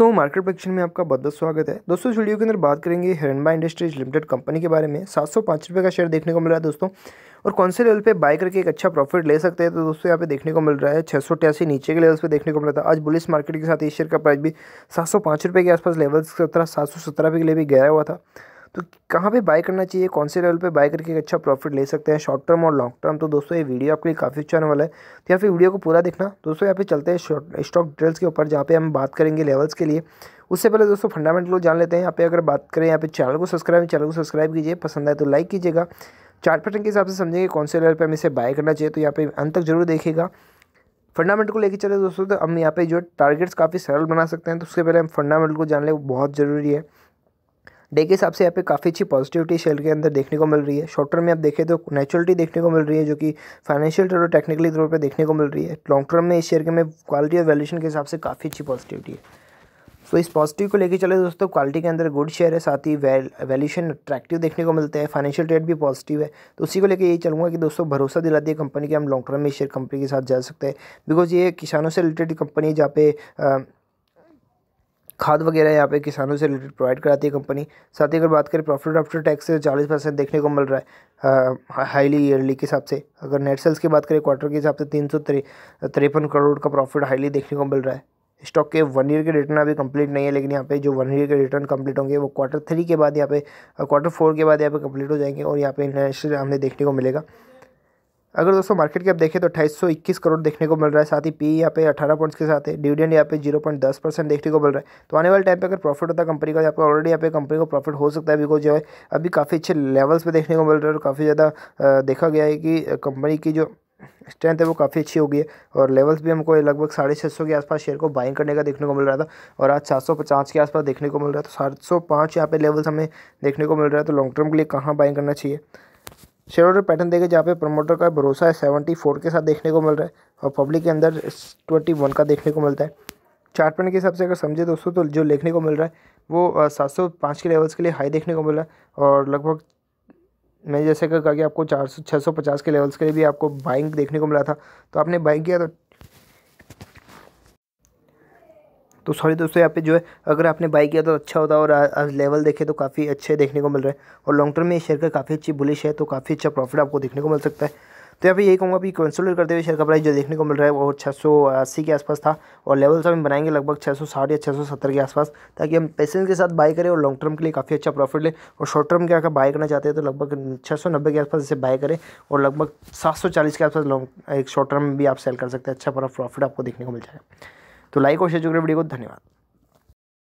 दोस्तों, market prediction में आपका बहुत बहुत स्वागत है। दोस्तों, इस वीडियो के अंदर बात करेंगे हिरनबा इंडस्ट्रीज़ लिमिटेड कंपनी के बारे में। सात सौ पाँच रुपये का शेयर देखने को मिल रहा है दोस्तों। और कौन से लेवल पे बाय करके एक अच्छा प्रॉफिट ले सकते हैं तो दोस्तों, यहाँ पे देखने को मिल रहा है छः सौ नीचे के लेवल्स पे देखने को मिल था। आज बुलिस मार्केट के साथ इस शेयर का प्राइस भी सात सौ पाँच रुपये के आसपास लेवल्स सत्रह सात सौ सत्रह के लिए भी गया हुआ था। तो कहाँ पे बाय करना चाहिए? कौन से लेवल पे बाय करके अच्छा प्रॉफिट ले सकते हैं? शॉर्ट टर्म और लॉन्ग टर्म तो दोस्तों, ये वीडियो आपके लिए काफ़ी अच्छा आने वाला है। तो यहाँ पे वीडियो को पूरा देखना। दोस्तों, यहाँ पे चलते हैं स्टॉक डिटेल्स के ऊपर, जहाँ पे हम बात करेंगे लेवल्स के लिए। उससे पहले दोस्तों फंडामेंटल जान लेते हैं। यहाँ पे अगर बात करें, यहाँ पे चैनल को सब्सक्राइब चैनल को सब्सक्राइब कीजिए। पसंद आए तो लाइक कीजिएगा। चार्ट पैटर्न के हिसाब से समझेंगे कौन से लेवल पर हमें इसे बाय करना चाहिए। तो यहाँ पे अंत तक ज़रूर देखिएगा। फंडामेंटल को लेकर चले दोस्तों तो हम यहाँ पे जो टारगेट्स काफ़ी सरल बना सकते हैं। तो उससे पहले हम फंडामेंटल को जान लें, वो बहुत ज़रूरी है। डे के हिसाब से यहाँ पे काफ़ी अच्छी पॉजिटिविटी शेयर के अंदर देखने को मिल रही है। शॉर्ट टर्म में आप देखें तो नेचुरलिटी देखने को मिल रही है जो कि फाइनेंशियल तौर और टेक्निकली तौर पर देखने को मिल रही है। लॉन्ग टर्म में इस शेयर के में क्वालिटी और वैल्यूशन के हिसाब से काफ़ी अच्छी पॉजिटिविटी है। तो इस पॉजिटिव को लेकर चले दोस्तों क्वालिटी के अंदर गुड शेयर है, साथ ही वैल्यूशन अट्रैक्टिव देखने को मिलता है। फाइनेंशियल ट्रेड भी पॉजिटिव है। तो उसी को लेकर यही चलूँगा कि दोस्तों, भरोसा दिलाती है कंपनी के हम लॉन्ग टर्म में इस शेयर कंपनी के साथ जा सकते हैं। बिकॉज़ ये किसानों से रिलेटेड कंपनी जहाँ पे खाद वगैरह यहाँ पे किसानों से रिलेटेड प्रोवाइड कराती है कंपनी साथ ही अगर बात करें प्रॉफिट आफ्टर टैक्स से, चालीस परसेंट देखने को मिल रहा है हाईली ईयरली के हिसाब से। अगर नेट सेल्स की बात करें क्वार्टर के हिसाब से तीन सौ तिरपन करोड़ का प्रॉफिट हाईली देखने को मिल रहा है। स्टॉक के वन ईयर के रिटर्न अभी कंप्लीट नहीं है, लेकिन यहाँ पे जो वन ईयर के रिटर्न कंप्लीट होंगे, वो क्वार्टर थ्री के बाद यहाँ पे क्वार्टर फोर के बाद यहाँ पे कंप्लीट हो जाएँगे और यहाँ पे इंटरनेशनल हमें देखने को मिलेगा। अगर दोस्तों मार्केट कैप देखें तो अट्ठाईस करोड़ देखने को मिल रहा है। साथ ही पी यहाँ पे अठारह पॉइंट्स के साथ है। डिविडेंड यहाँ पे ज़ीरो पॉइंट दस परसेंट देखने को मिल रहा है। तो आने वाले टाइम पे अगर प्रॉफिट होता है कंपनी का यहाँ पे ऑलरेडी यहाँ पे कंपनी को प्रॉफिट हो सकता है बिकॉज़ जो है, अभी काफ़ी अच्छे लेवल्स पर देखने को मिल रहा है और काफ़ी ज़्यादा देखा गया है कि कंपनी की जो स्ट्रेंथ है वो काफ़ी अच्छी हो गई है। और लेवल्स भी हमको लगभग साढ़े छः सौ के आसपास शेयर को बाइंग करने का देखने को मिल रहा था। और आज सात सौ पचास के आसपास देखने को मिल रहा है। तो सात सौ पाँच यहाँ पे लेवल्स हमें देखने को मिल रहा है। तो लॉन्ग टर्म के लिए कहाँ बाइंग करना चाहिए? शेयर होल्डर पैटर्न देखें जहाँ पे प्रमोटर का भरोसा है सेवेंटी फोर के साथ देखने को मिल रहा है और पब्लिक के अंदर ट्वेंटी वन का देखने को मिलता है। चार्ट पैन के हिसाब से अगर समझे दोस्तों तो जो देखने को मिल रहा है, वो सात सौ पाँच के लेवल्स के लिए हाई देखने को मिल रहा है और लगभग मैं जैसे कहा कि आपको चार सौ छः सौ पचास के लेवल्स के लिए भी आपको बाइंग देखने को मिला था। तो आपने बाइंग किया तो तो सॉरी दोस्तों, यहाँ पे जो है, अगर आपने बाई किया तो अच्छा होता और आज लेवल देखे तो काफ़ी अच्छे देखने को मिल रहे हैं। और लॉन्ग टर्म में शेयर का काफ़ी अच्छी बुलिश है तो काफ़ी अच्छा प्रॉफिट आपको देखने को मिल सकता है। तो यहाँ पे यही कहूँगा कि कंसोलिडेट करते हुए शेयर का प्राइस जो देखने को मिल रहा है वो छः सौ अस्सी के आसपास था और लेवल्स हम बनाएँगे लगभग छः सौ साठ या छः सौ सत्तर के आसपास, ताकि हम पेशेंस के साथ बाय करें और लॉन्ग टर्म के लिए काफ़ी अच्छा प्रॉफिट लें। और शॉर्ट टर्म के अगर बाय करना चाहते हैं तो लगभग छः सौ नब्बे के आसपास इसे बाय करें और लगभग सात सौ चालीस के आसपास लॉन्ग एक शॉर्ट टर्म भी आप सेल कर सकते हैं। अच्छा प्रॉफिट आपको देखने को मिल जाएगा। तो लाइक और शेयर जो वीडियो को धन्यवाद